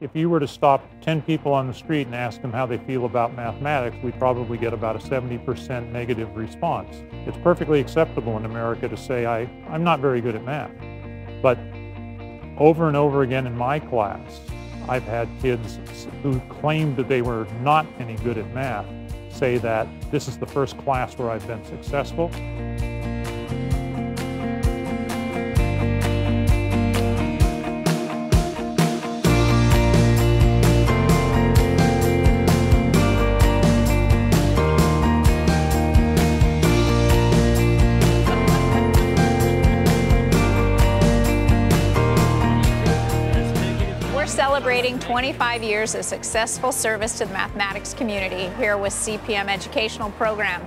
If you were to stop 10 people on the street and ask them how they feel about mathematics, we'd probably get about a 70% negative response. It's perfectly acceptable in America to say, I, I'm not very good at math. But over and over again in my class, I've had kids who claimed that they were not any good at math say that this is the first class where I've been successful. Celebrating 25 years of successful service to the mathematics community here with CPM Educational Program.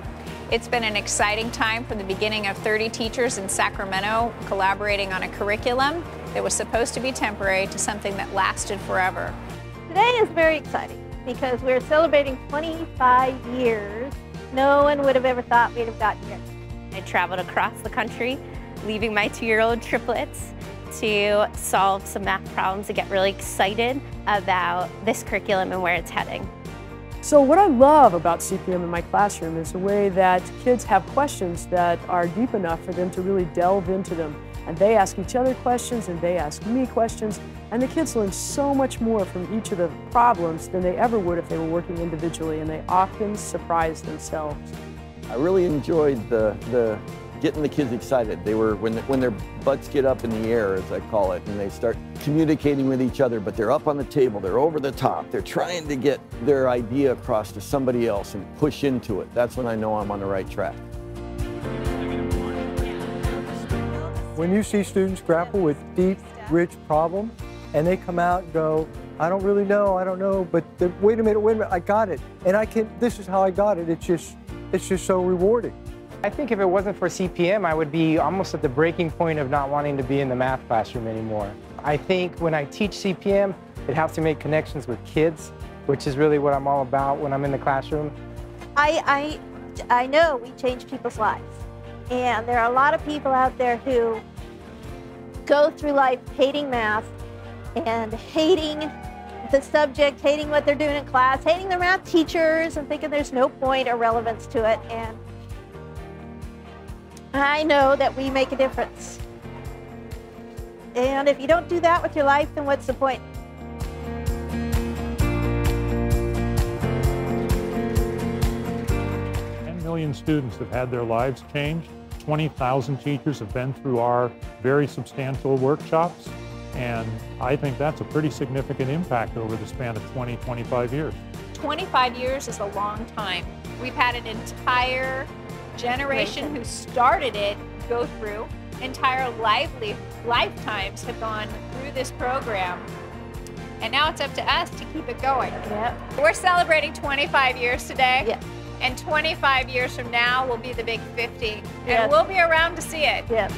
It's been an exciting time from the beginning of 30 teachers in Sacramento collaborating on a curriculum that was supposed to be temporary to something that lasted forever. Today is very exciting because we're celebrating 25 years. No one would have ever thought we'd have gotten here. I traveled across the country, leaving my two-year-old triplets to solve some math problems and get really excited about this curriculum and where it's heading. So what I love about CPM in my classroom is the way that kids have questions that are deep enough for them to really delve into them. And they ask each other questions and they ask me questions. And the kids learn so much more from each of the problems than they ever would if they were working individually. And they often surprise themselves. I really enjoyed the, the getting the kids excited. They were, when, when their butts get up in the air, as I call it, and they start communicating with each other, but they're up on the table, they're over the top, they're trying to get their idea across to somebody else and push into it. That's when I know I'm on the right track. When you see students grapple with deep, rich problems, and they come out and go, I don't really know, I don't know, but the, wait a minute, wait a minute, I got it. And I can, this is how I got it. It's just, it's just so rewarding. I think if it wasn't for CPM, I would be almost at the breaking point of not wanting to be in the math classroom anymore. I think when I teach CPM, it helps to make connections with kids, which is really what I'm all about when I'm in the classroom. I, I, I know we change people's lives. And there are a lot of people out there who go through life hating math and hating the subject, hating what they're doing in class, hating their math teachers and thinking there's no point or relevance to it. And I know that we make a difference. And if you don't do that with your life, then what's the point? Ten million students have had their lives changed. 20,000 teachers have been through our very substantial workshops. And I think that's a pretty significant impact over the span of 20, 25 years. 25 years is a long time. We've had an entire generation who started it go through. Entire lively lifetimes have gone through this program. And now it's up to us to keep it going. Yep. We're celebrating 25 years today. Yep. And 25 years from now will be the big 50. Yes. And we'll be around to see it. Yep.